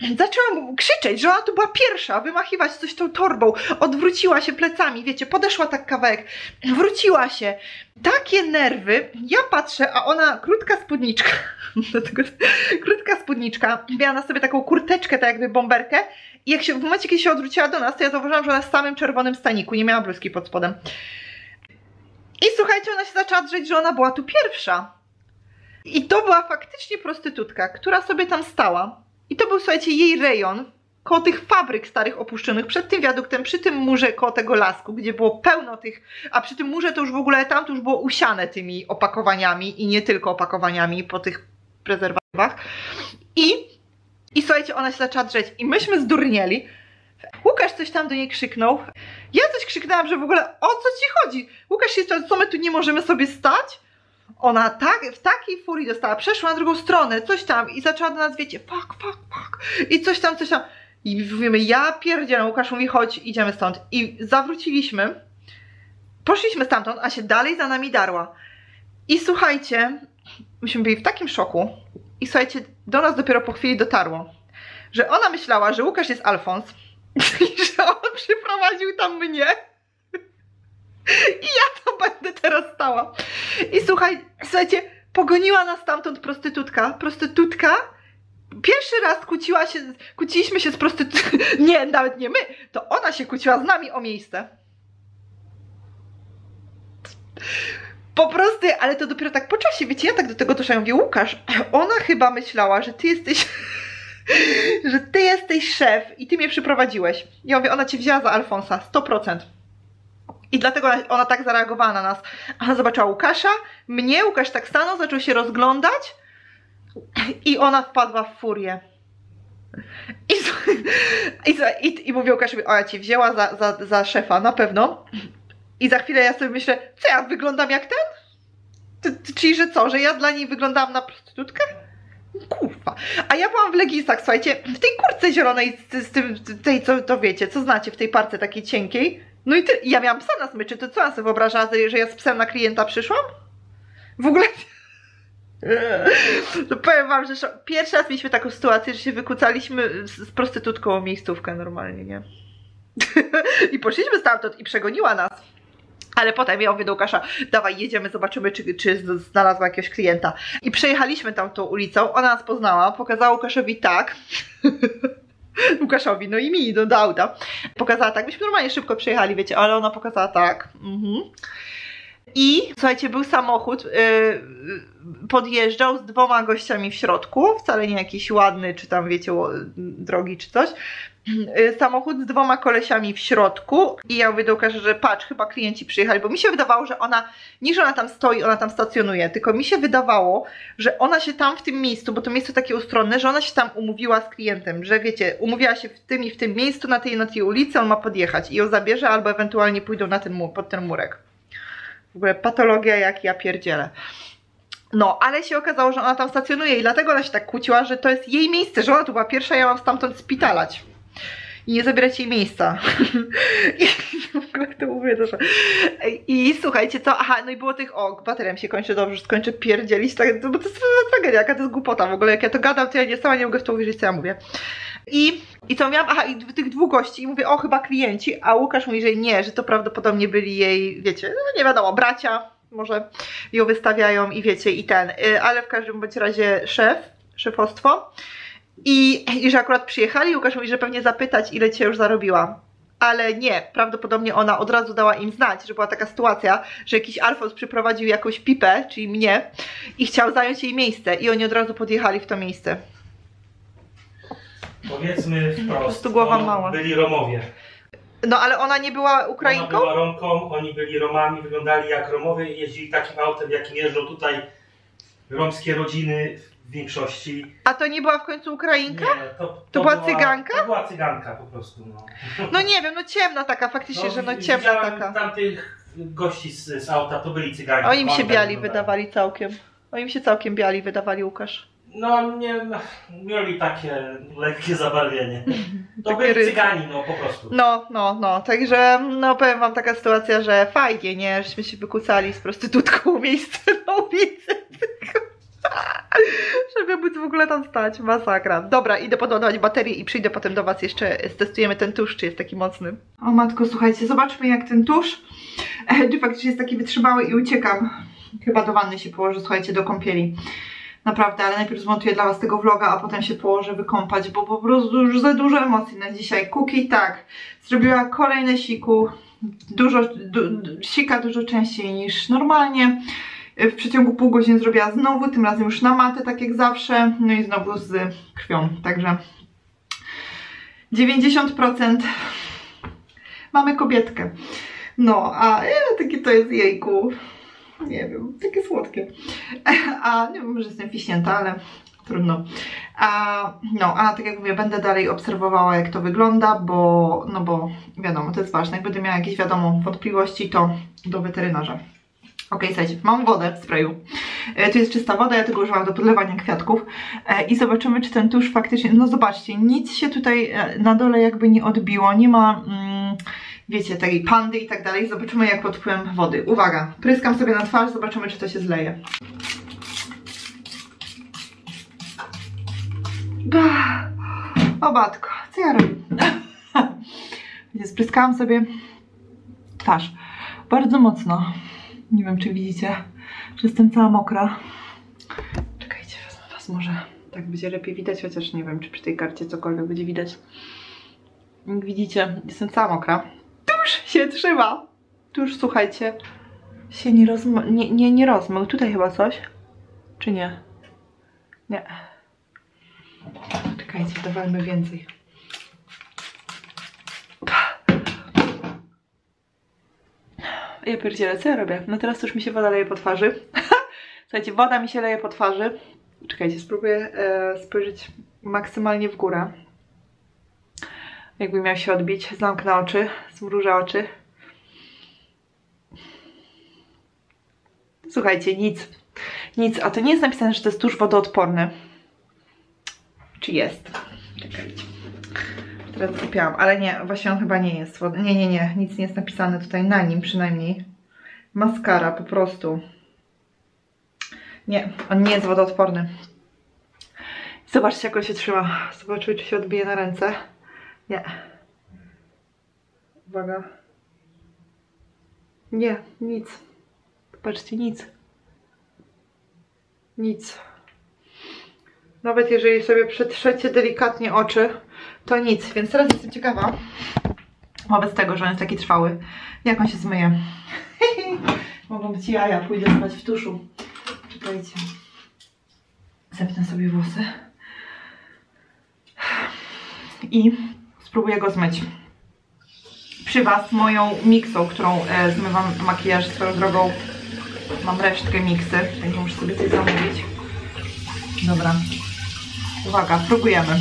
S1: Zaczęła krzyczeć, że ona tu była pierwsza, wymachiwać coś tą torbą, odwróciła się plecami, wiecie, podeszła tak kawałek, wróciła się. Takie nerwy, ja patrzę, a ona, krótka spódniczka, krótka spódniczka, miała na sobie taką kurteczkę, tak jakby bomberkę, i jak się w momencie, kiedy się odwróciła do nas, to ja zauważyłam, że ona w samym czerwonym staniku, nie miała bluzki pod spodem. I słuchajcie, ona się zaczęła drzeć, że ona była tu pierwsza. I to była faktycznie prostytutka, która sobie tam stała. I to był, słuchajcie, jej rejon koło tych fabryk starych opuszczonych, przed tym wiaduktem, przy tym murze koło tego lasku, gdzie było pełno tych, a przy tym murze to już w ogóle tam to już było usiane tymi opakowaniami i nie tylko opakowaniami po tych prezerwatywach. I, i słuchajcie, ona się zaczęła drzeć i myśmy zdurnieli. Łukasz coś tam do niej krzyknął. Ja coś krzyknęłam, że w ogóle o co ci chodzi? Łukasz się co my tu nie możemy sobie stać? Ona tak, w takiej furii dostała, przeszła na drugą stronę, coś tam i zaczęła do nas, wiecie, fuck, fuck, fuck i coś tam, coś tam. I mówimy, ja pierdzielę, Łukasz mówi, chodź, idziemy stąd. I zawróciliśmy, poszliśmy stamtąd, a się dalej za nami darła. I słuchajcie, myśmy byli w takim szoku i słuchajcie, do nas dopiero po chwili dotarło, że ona myślała, że Łukasz jest Alfons i że on przyprowadził tam mnie. I ja to będę teraz stała. I słuchaj, słuchajcie, pogoniła nas stamtąd prostytutka. Prostytutka pierwszy raz kłóciła się, kłóciliśmy się z prostytutką. Nie, nawet nie my. To ona się kłóciła z nami o miejsce. Po prostu, ale to dopiero tak po czasie, wiecie, ja tak do tego doszłam, mówię, Łukasz, ona chyba myślała, że ty jesteś, że ty jesteś szef i ty mnie przyprowadziłeś. Ja mówię, ona cię wzięła za Alfonsa, 100%. I dlatego ona, tak zareagowała na nas. Ona zobaczyła Łukasza, mnie, Łukasz tak stanął, zaczął się rozglądać i ona wpadła w furię. I, i, i, i mówię Łukaszowi, o ja cię wzięła za, za, za szefa, na pewno. I za chwilę ja sobie myślę, co ja wyglądam jak ten? Czyli, że co, że ja dla niej wyglądałam na prostytutkę? Kurwa. A ja byłam w legisach, słuchajcie, w tej kurce zielonej, z, z tym, tej, co to wiecie, co znacie, w tej parce takiej cienkiej. No i ty, ja miałam psa na smyczy, to co ja sobie wyobrażała, że ja z psem na klienta przyszłam? W ogóle... To powiem wam, że pierwszy raz mieliśmy taką sytuację, że się wykłócaliśmy z, z prostytutką o miejscówkę normalnie, nie? I poszliśmy stamtąd i przegoniła nas. Ale potem ja mówię do Łukasza, dawaj jedziemy, zobaczymy czy, czy znalazła jakiegoś klienta. I przejechaliśmy tam tą ulicą, ona nas poznała, pokazała Łukaszowi tak. Łukaszowi, no i mi, do auta. Pokazała tak, myśmy normalnie szybko przejechali, wiecie, ale ona pokazała tak. Mhm. I słuchajcie, był samochód, yy, podjeżdżał z dwoma gościami w środku, wcale nie jakiś ładny, czy tam wiecie, drogi czy coś. Yy, samochód z dwoma kolesiami w środku i ja mówię do Łukasza, że patrz, chyba klienci przyjechali, bo mi się wydawało, że ona, nie że ona tam stoi, ona tam stacjonuje, tylko mi się wydawało, że ona się tam w tym miejscu, bo to miejsce takie ustronne, że ona się tam umówiła z klientem, że wiecie, umówiła się w tym i w tym miejscu, na tej na tej ulicy, on ma podjechać i ją zabierze, albo ewentualnie pójdą na ten, pod ten murek. Ogóle patologia jak ja pierdzielę. No, ale się okazało, że ona tam stacjonuje i dlatego ona się tak kłóciła, że to jest jej miejsce, że ona tu była pierwsza, ja mam stamtąd spitalać. I nie zabierać jej miejsca. I w ogóle to mówię dobrze. I słuchajcie, co? Aha, no i było tych, o, bateria się kończy, dobrze, skończę pierdzielić, tak, bo to jest tragedia, jaka to jest głupota w ogóle, jak ja to gadam, to ja nie sama nie mogę w to uwierzyć, co ja mówię. I, i co miałam? Aha, i tych dwóch gości. I mówię, o chyba klienci, a Łukasz mówi, że nie, że to prawdopodobnie byli jej, wiecie, no nie wiadomo, bracia, może ją wystawiają i wiecie, i ten, y, ale w każdym bądź razie szef, szefostwo. I, i że akurat przyjechali, Łukasz mówi, że pewnie zapytać, ile cię już zarobiła. ale nie, prawdopodobnie ona od razu dała im znać, że była taka sytuacja, że jakiś Alfons przyprowadził jakąś pipę, czyli mnie i chciał zająć jej miejsce. I oni od razu podjechali w to miejsce.
S2: Powiedzmy wprost,
S1: prostu głowa
S2: to
S1: mała.
S2: byli Romowie.
S1: No ale ona nie była Ukrainką?
S2: Ona była Romką, oni byli Romami, wyglądali jak Romowie i jeździli takim autem, jakim jeżdżą tutaj romskie rodziny w większości.
S1: A to nie była w końcu Ukrainka?
S2: Nie, to,
S1: To była cyganka?
S2: To była cyganka po prostu, no.
S1: No nie wiem, no ciemna taka, faktycznie, że no ciemna taka.
S2: tamtych gości z, z auta, to byli cyganie.
S1: Oni mi się biali wydawali całkiem. Oni mi się całkiem biali wydawali, Łukasz.
S2: No nie, mieli takie lekkie zabarwienie. To byli cygani, no po prostu.
S1: No, no, no, także no powiem wam taka sytuacja, że fajnie, nie? Żeśmy się wykucali z prostytutką miejsce na ulicy. Żeby móc w ogóle tam stać, masakra. Dobra, idę podładować baterię i przyjdę potem do was jeszcze, stestujemy ten tusz, czy jest taki mocny. O matko, słuchajcie, zobaczmy jak ten tusz, e, czy faktycznie jest taki wytrzymały i uciekam. Chyba do wanny się położę, słuchajcie, do kąpieli. Naprawdę, ale najpierw zmontuję dla was tego vloga, a potem się położę wykąpać, bo po prostu już za dużo emocji na dzisiaj. Kuki tak, zrobiła kolejne siku, dużo, du, sika dużo częściej niż normalnie. W przeciągu pół godziny zrobiła znowu, tym razem już na matę, tak jak zawsze, no i znowu z krwią, także 90% mamy kobietkę. No, a e, takie to jest jejku, nie wiem, takie słodkie. A nie wiem, może jestem fiśnięta, ale trudno. A, no, a tak jak mówię, będę dalej obserwowała, jak to wygląda, bo, no bo wiadomo, to jest ważne. Jak będę miała jakieś, wiadomo, wątpliwości, to do weterynarza. Ok, słuchajcie, mam wodę w sprayu. E, tu jest czysta woda, ja tego używam do podlewania kwiatków. E, I zobaczymy, czy ten tusz faktycznie. No zobaczcie, nic się tutaj e, na dole jakby nie odbiło. Nie ma, mm, wiecie, tej pandy i tak dalej. Zobaczymy, jak pod wpływem wody. Uwaga, pryskam sobie na twarz, zobaczymy, czy to się zleje. Bah. O matko, co ja robię? Spryskałam sobie twarz bardzo mocno. Nie wiem, czy widzicie, że jestem cała mokra. Czekajcie, wezmę was może. Tak będzie lepiej widać, chociaż nie wiem, czy przy tej karcie cokolwiek będzie widać. Jak widzicie, jestem cała mokra. Tuż się trzyma. Tuż, słuchajcie, się nie, rozma nie, nie, nie rozmył. Tutaj chyba coś? Czy nie? Nie. Czekajcie, dawajmy więcej. Ja pierdzielę, co ja robię? No teraz już mi się woda leje po twarzy. Słuchajcie, woda mi się leje po twarzy. Czekajcie, spróbuję e, spojrzeć maksymalnie w górę. Jakby miał się odbić. Zamknę oczy, zmrużę oczy. Słuchajcie, nic. Nic, a to nie jest napisane, że to jest tusz wodoodporny. Czy jest? Czekajcie. Teraz skupiałam, ale nie, właśnie on chyba nie jest. Nie, nie, nie, nic nie jest napisane tutaj na nim przynajmniej. Maskara po prostu. Nie, on nie jest wodoodporny. Zobaczcie, jak on się trzyma. Zobaczmy, czy się odbije na ręce. Nie. Uwaga. Nie, nic. Patrzcie, nic. Nic. Nawet jeżeli sobie przetrzecie delikatnie oczy, to nic. Więc teraz jestem ciekawa, wobec tego, że on jest taki trwały, jak on się zmyje. Mogą być jaja, pójdę spać w tuszu. Czekajcie. Zepnę sobie włosy. I spróbuję go zmyć. Przy Was moją miksą, którą e, zmywam makijaż swoją drogą. Mam resztkę miksy, także muszę sobie coś zamówić. Dobra. Uwaga, próbujemy.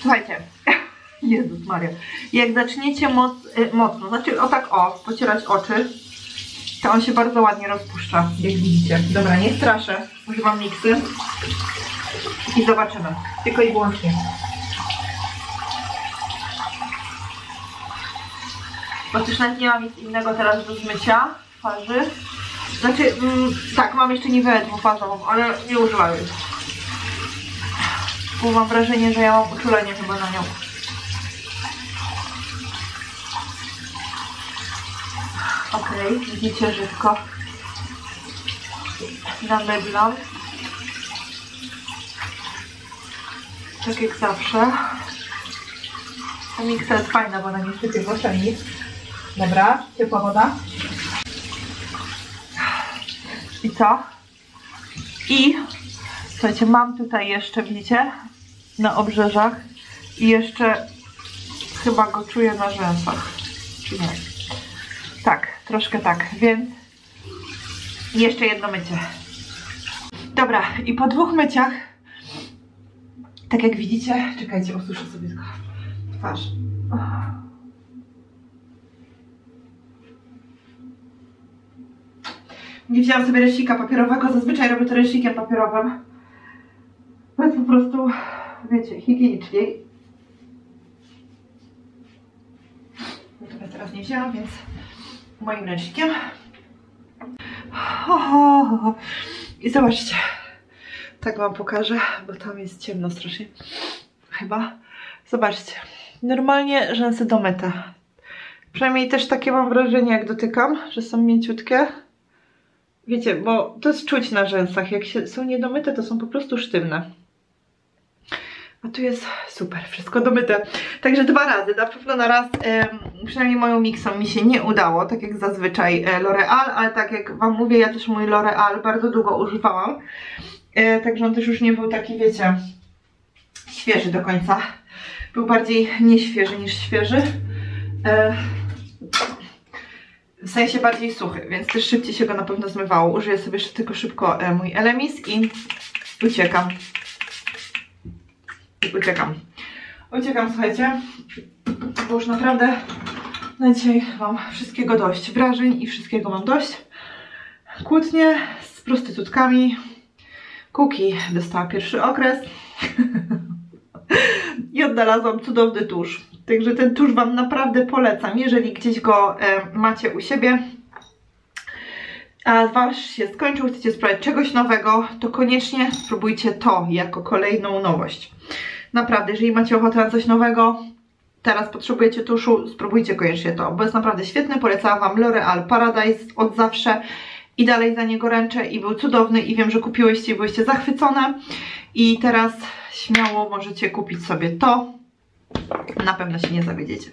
S1: Słuchajcie. Jezus Maria. Jak zaczniecie moc, y, mocno, znaczy o tak o, pocierać oczy, to on się bardzo ładnie rozpuszcza, jak widzicie. Dobra, nie straszę. Używam miksy. I zobaczymy. Tylko i wyłącznie. Bo też nawet nie mam nic innego teraz do zmycia twarzy. Znaczy, mm, tak, mam jeszcze niweę dwufazową, ale nie użyłam jej. Bo mam wrażenie, że ja mam uczulenie chyba na nią. Okej, widzicie, że tylko Tak jak zawsze. Ta miksa jest fajna, bo ona nie sypie włoszami. Dobra, ciepła woda. I co? I słuchajcie, mam tutaj jeszcze, widzicie, na obrzeżach i jeszcze chyba go czuję na rzęsach. Nie? Tak, troszkę tak, więc jeszcze jedno mycie. Dobra, i po dwóch myciach, tak jak widzicie, czekajcie, osuszę sobie twarz. Nie wzięłam sobie ręcznika papierowego, zazwyczaj robię to ręcznikiem papierowym. To jest po prostu, wiecie, higieniczniej. Natomiast teraz nie wzięłam, więc moim ręcznikiem. I zobaczcie, tak wam pokażę, bo tam jest ciemno strasznie. Chyba. Zobaczcie, normalnie rzęsy domyte. Przynajmniej też takie mam wrażenie, jak dotykam, że są mięciutkie. Wiecie, bo to jest czuć na rzęsach. Jak się, są niedomyte, to są po prostu sztywne. A tu jest super, wszystko domyte. Także dwa razy, na pewno na raz, em, przynajmniej moją miksą mi się nie udało, tak jak zazwyczaj e, L'Oreal, ale tak jak wam mówię, ja też mój L'Oreal bardzo długo używałam. E, także on też już nie był taki, wiecie, świeży do końca. Był bardziej nieświeży niż świeży. E, w sensie bardziej suchy, więc też szybciej się go na pewno zmywało. Użyję sobie jeszcze tylko szybko e, mój Elemis i uciekam. I uciekam. Uciekam, słuchajcie, bo już naprawdę na dzisiaj mam wszystkiego dość. Wrażeń i wszystkiego mam dość. Kłótnie z prostytutkami. Kuki dostała pierwszy okres. I odnalazłam cudowny tusz. Także ten tusz Wam naprawdę polecam, jeżeli gdzieś go e, macie u siebie. A Wasz się skończył, chcecie spróbować czegoś nowego, to koniecznie spróbujcie to jako kolejną nowość. Naprawdę, jeżeli macie ochotę na coś nowego, teraz potrzebujecie tuszu, spróbujcie koniecznie to, bo jest naprawdę świetny. Polecałam Wam L'Oreal Paradise od zawsze i dalej za niego ręczę i był cudowny i wiem, że kupiłyście i byłyście zachwycone. I teraz śmiało możecie kupić sobie to. Na pewno się nie zawiedziecie.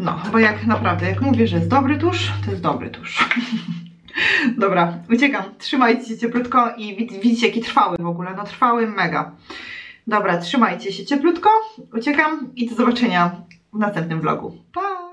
S1: No, bo jak naprawdę, jak mówię, że jest dobry tusz, to jest dobry tusz. Dobra, uciekam. Trzymajcie się cieplutko i wid- widzicie jaki trwały w ogóle. No trwały mega. Dobra, trzymajcie się cieplutko. Uciekam i do zobaczenia w następnym vlogu. Pa!